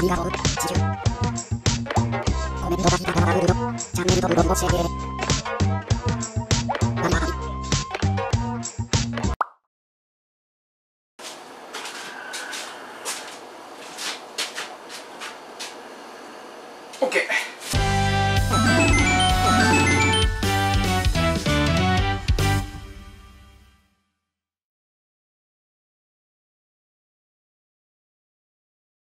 ありがとう。地球。コメントが来たからルールド。チャンネル登録をして。バイバイ。OK